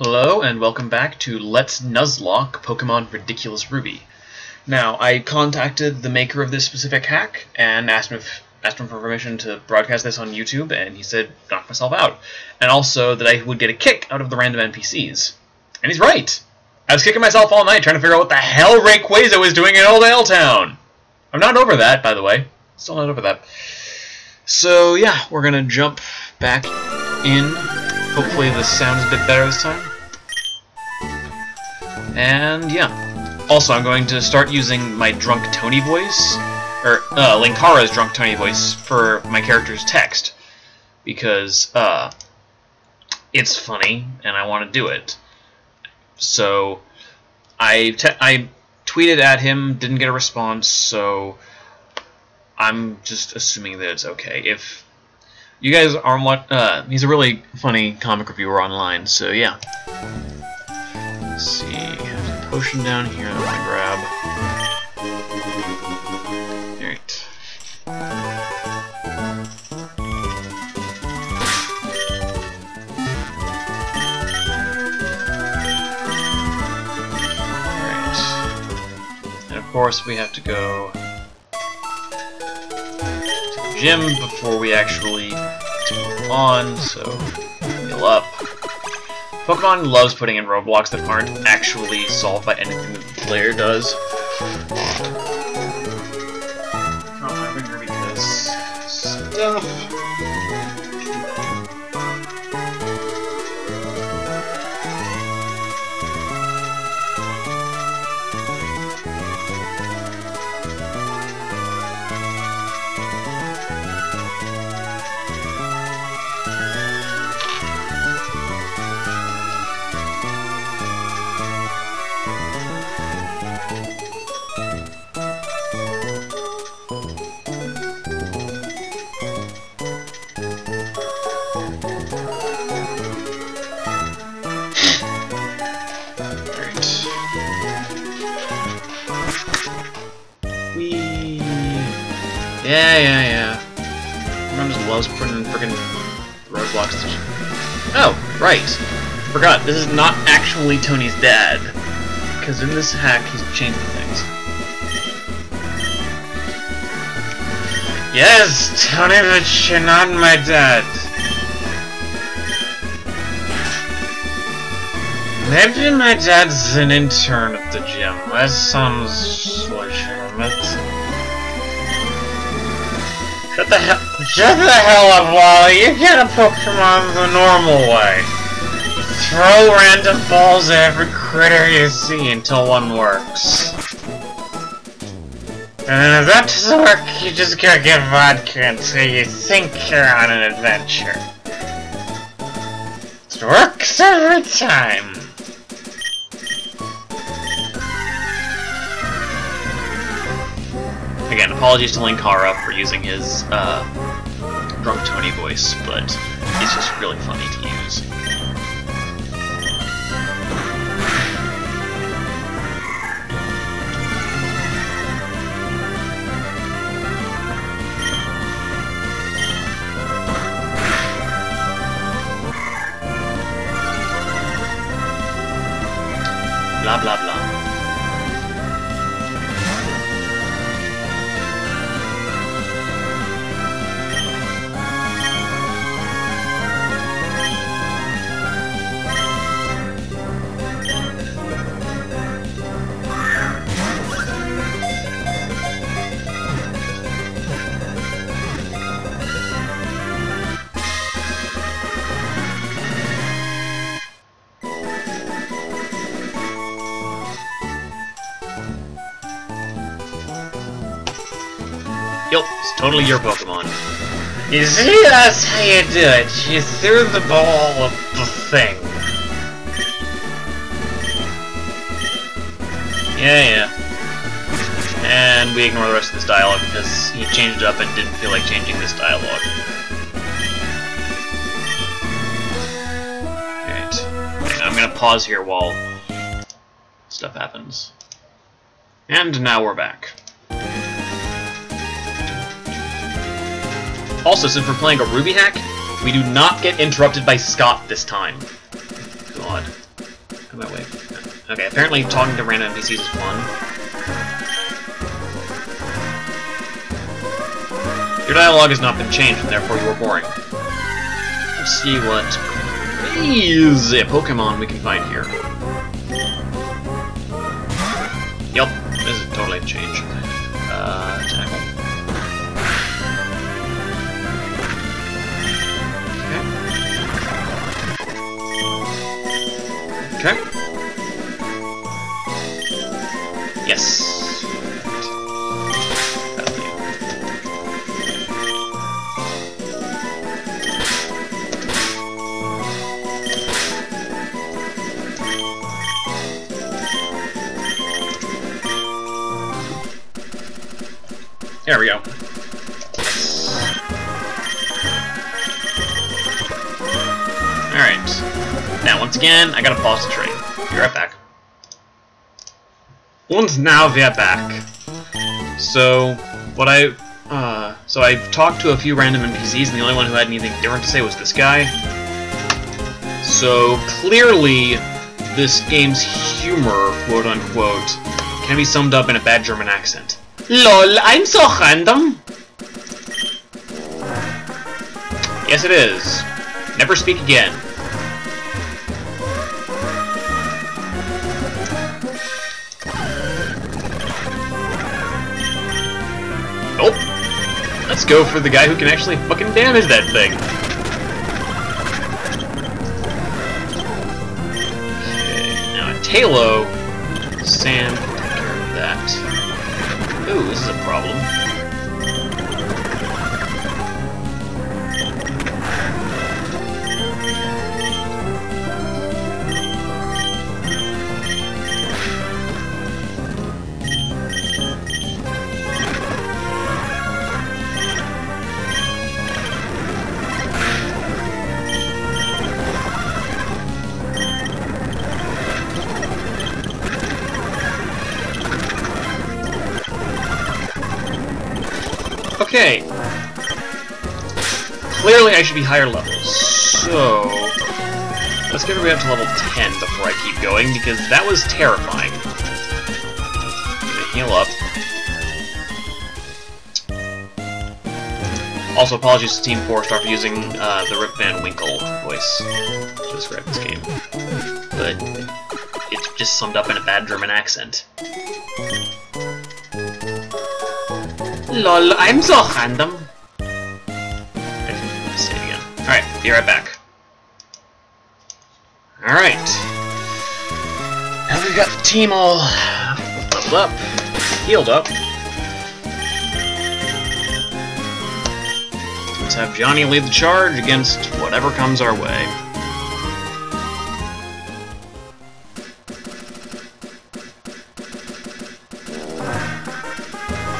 Hello, and welcome back to Let's Nuzlocke Pokemon Ridiculous Ruby. Now, I contacted the maker of this specific hack and asked him if asked him for permission to broadcast this on YouTube, and he said knock myself out, and also that I would get a kick out of the random NPCs. And he's right. I was kicking myself all night trying to figure out what the hell Rayquaza was doing in Oldale Town. I'm not over that, by the way. Still not over that. So yeah, we're gonna jump back in. Hopefully the sounds a bit better this time. And yeah. Also, I'm going to start using my Drunk Tony voice, or uh, Linkara's Drunk Tony voice for my character's text, because uh, it's funny and I want to do it. So I I tweeted at him, didn't get a response, so I'm just assuming that it's okay. If you guys aren't what uh, he's a really funny comic reviewer online, so yeah. Let's see, potion down here that I grab. Alright. Alright. And of course we have to go to the gym before we actually move on, so heal up. Pokemon loves putting in roadblocks that aren't actually solved by anything the player does. Drop my finger because stuff. Yeah, yeah, yeah. Everyone just loves putting in friggin' roadblocks. Oh, right. Forgot, this is not actually Tony's dad. Because in this hack, he's changing things. Yes, Tony, but you're not my dad. Maybe my dad's an intern at the gym. That sounds legitimate. Shut the hell- Shut the hell up, Wally! You get a Pokemon the normal way. Throw random balls at every critter you see until one works. And if that doesn't work, you just gotta get vodka until you think you're on an adventure. It works every time. Again, apologies to Linkara for using his uh, drunk Tony voice, but it's just really funny to use. Totally your Pokemon. You see, that's how you do it. You threw the ball of the thing. Yeah, yeah. And we ignore the rest of this dialogue because he changed up and didn't feel like changing this dialogue. Alright. I'm gonna pause here while stuff happens. And now we're back. Also, since we're playing a Ruby hack, we do not get interrupted by Scott this time. God. Come that way. Okay, apparently talking to random NPCs is fun. Your dialogue has not been changed, and therefore you are boring. Let's see what crazy Pokemon we can find here. Yup, this is totally a change. There we go. Alright. Now, once again, I gotta pause the train. Be right back. And now we're back. So, what I... Uh, so I talked to a few random NPCs, and the only one who had anything different to say was this guy. So, clearly, this game's humor, quote-unquote, can be summed up in a bad German accent. LOL, I'm so random! Yes, it is. Never speak again. Nope. Let's go for the guy who can actually fucking damage that thing. Okay, now Talo, a problem. Okay. Clearly I should be higher levels. So... Let's get everybody up to level 10 before I keep going, because that was terrifying. Heal up. Also, apologies to Team 4-Star for using uh, the Rip Van Winkle voice to describe this game. But it's just summed up in a bad German accent. LOL, I'm so random. Alright, be right back. Alright. Now we've got the team all leveled up, healed up. Let's have Johnny lead the charge against whatever comes our way.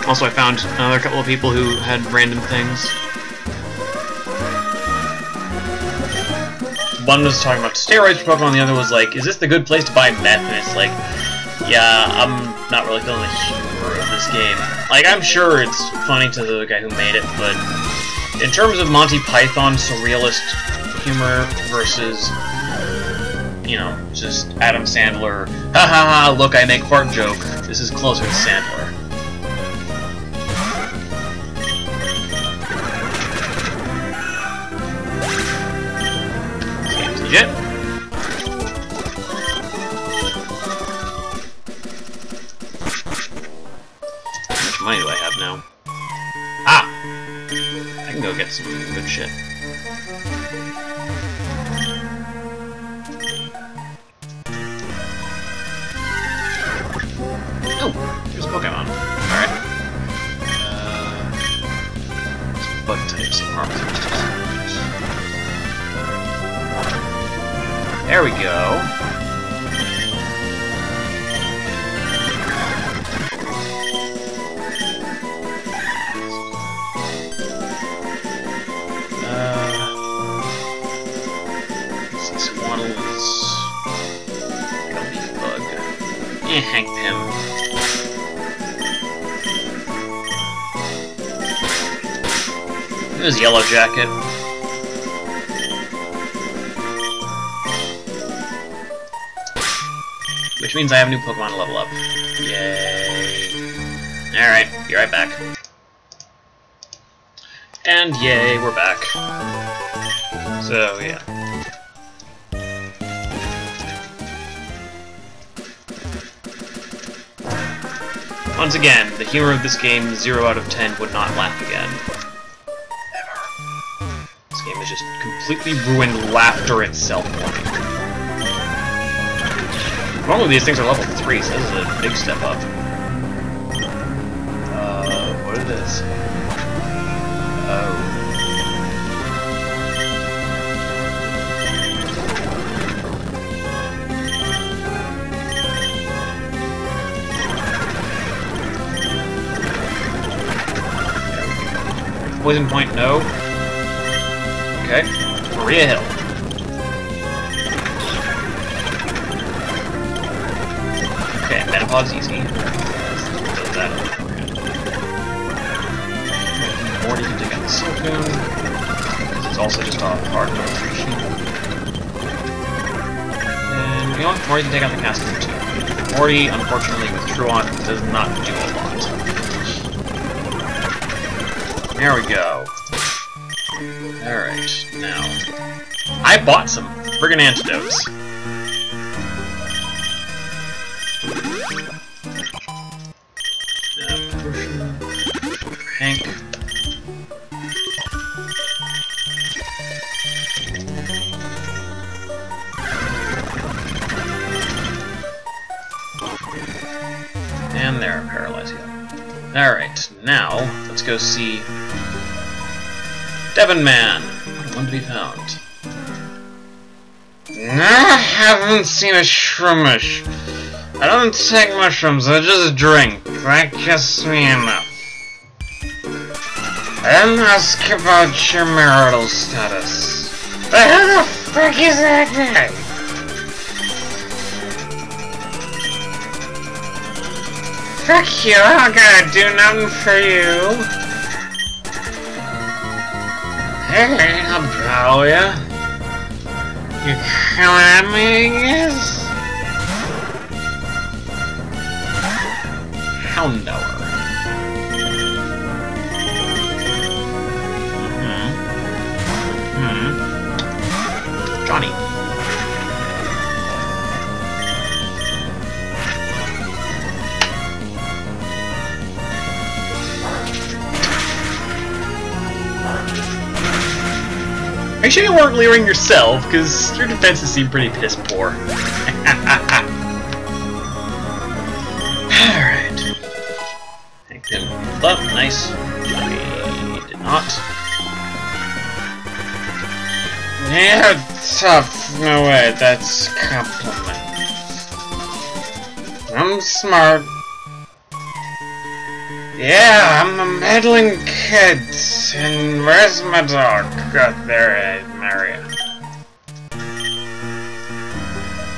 Also, I found another couple of people who had random things. One was talking about steroids for Pokemon, the other was like, is this the good place to buy meth? And it's like, yeah, I'm not really feeling the humor of this game. Like, I'm sure it's funny to the guy who made it, but in terms of Monty Python surrealist humor versus, you know, just Adam Sandler, ha ha ha, look, I make fart joke, this is closer to Sandler. Get some good shit. Oh! Here's a Pokemon. Alright. Uh, bug types and. There we go. Hank Pym. There's Yellow Jacket. Which means I have a new Pokemon to level up. Yay. Alright, be right back. And yay, we're back. So, yeah. Once again, the humor of this game, 0 out of 10, would not laugh again. Ever. This game has just completely ruined laughter itself. Normally these things are level 3, so this is a big step up. Uh, what is this? Poison point, no. Okay. Maria Hill. Okay, Metapod's easy. Does that. Morty can take out the Silcoon. It's also just a hard concentration. And you know? Morty can take out the Caster too. Morty, unfortunately, with Truant, does not do a lot. There we go. Alright, now. I bought some friggin' antidotes. Hank. And there, paralyze you. Alright, now, let's go see Devon Man. One to be found. I haven't seen a shroomish. I don't take mushrooms, I just drink. That gets me enough. I didn't ask about your marital status. But who the frick is that guy? Fuck you, I don't gotta do nothing for you. Hey, I'll ya. You coming at me, guess? Houndour. Mm hmm. Johnny. You sure you weren't leering yourself? Because your defenses seem pretty piss poor. Alright. Hank him up, nice. We did not. Yeah, tough. No way, that's compliment. I'm smart. Yeah, I'm a meddling kid. And where's my dog? Got there, uh, Maria.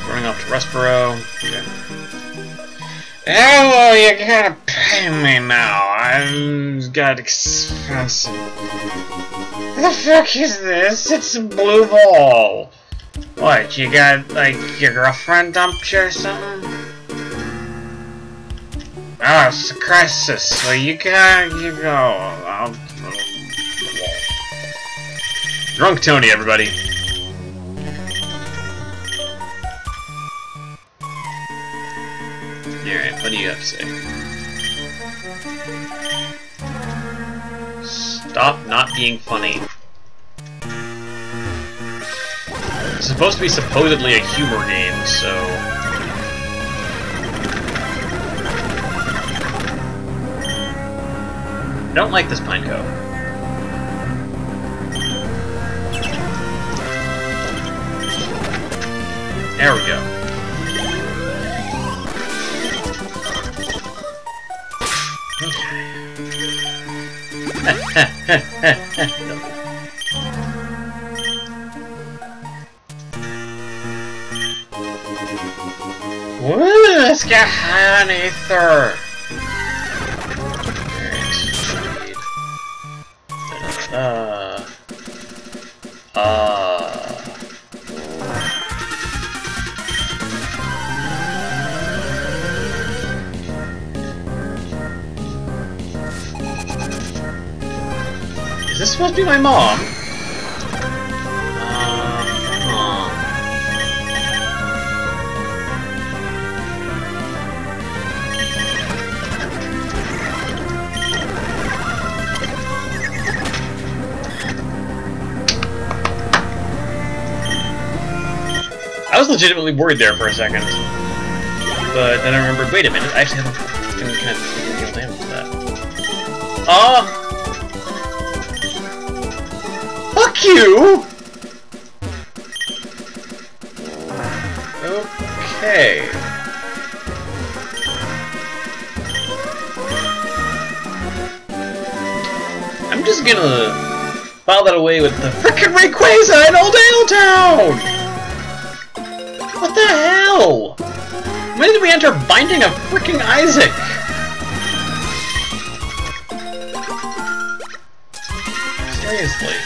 Running off to. Okay. Oh, well, you gotta pay me now. I've got expensive. What the fuck is this? It's a blue ball. What, you got, like, your girlfriend dumped you or something? Oh, it's a crisis. So you gotta, you go. I'll, Drunk Tony, everybody. Alright, what do you have to say? Stop not being funny. It's supposed to be supposedly a humor game, so... don't like this Pineco. There we go. Woo! Let's get high on Uh, uh. Is this supposed to be my mom? Was legitimately worried there for a second. But then I remembered, wait a minute, I actually haven't done kind of deal damage with that. Ah! Fuck you! Okay. I'm just gonna file that away with the frickin' Rayquaza in Oldale Town! The hell? When did we enter Binding of freaking Isaac? Seriously.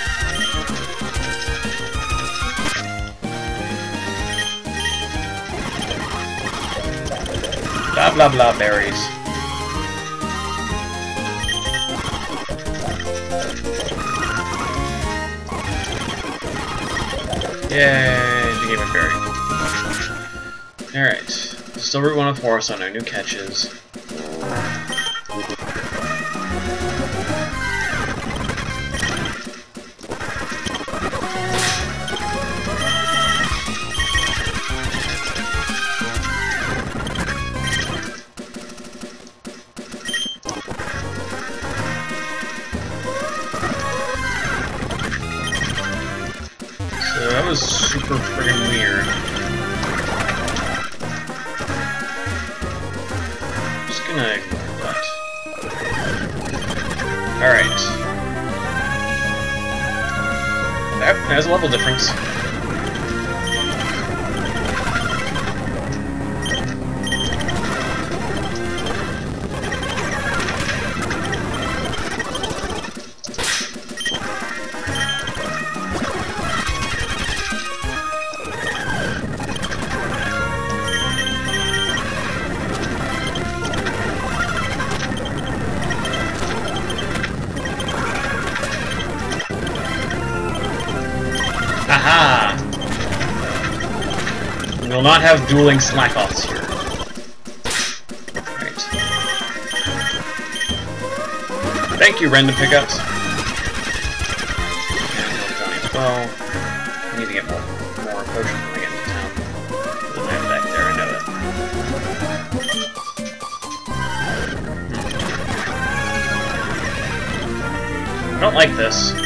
Blah blah blah berries. Yay, Alright. Still Route 104, so no new catches. Difference. Not have dueling slack-offs here. Right. Thank you, random pickups. Well. I need to get more, more potions when I get into town. Back there, I know that. I don't like this.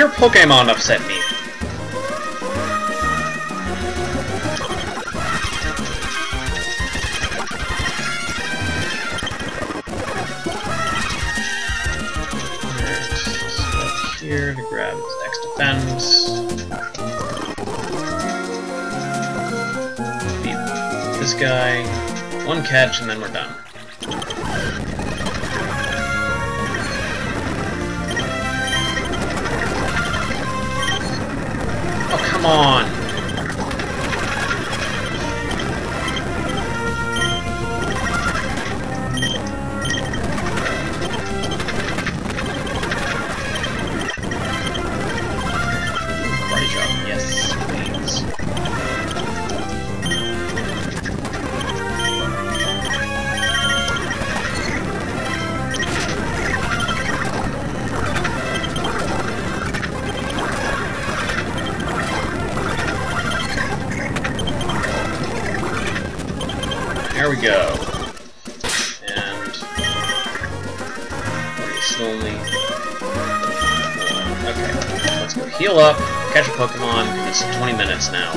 Your Pokemon upset me. Here to grab this X defense. Beat this guy. One catch, and then we're done. Come on! catch a Pokemon. It's 20 minutes now.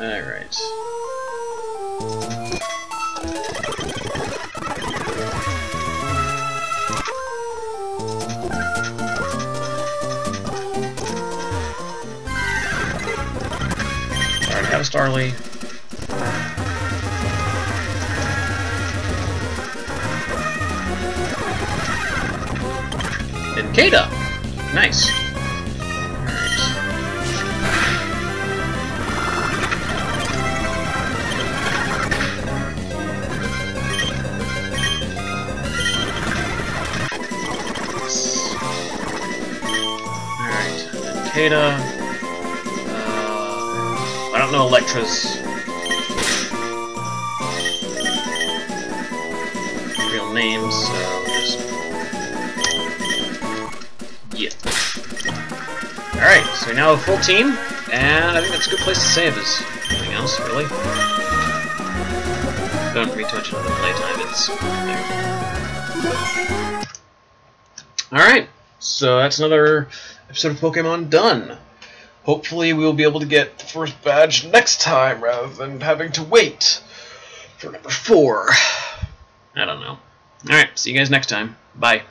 Alright. Alright, have a Starly. And Kata! Nice. Cicada. Uh, I don't know Electra's real name, so just yeah. All right, so now a full team, and I think that's a good place to save. Is anything else really? Don't retouch another playtime. It's there. All right, so that's another episode of Pokemon done. Hopefully we'll be able to get the first badge next time rather than having to wait for number four. I don't know. Alright, see you guys next time. Bye.